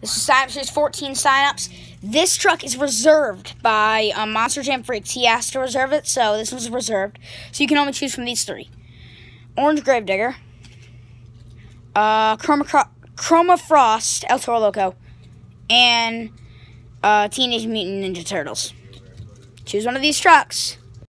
This is sign There's 14 signups. This truck is reserved by um, Monster Jam Freaks. He asked to reserve it, so this was reserved. So you can only choose from these three: Orange Gravedigger, uh, Chroma, Chroma Frost, El Toro Loco, and uh, Teenage Mutant Ninja Turtles. Choose one of these trucks.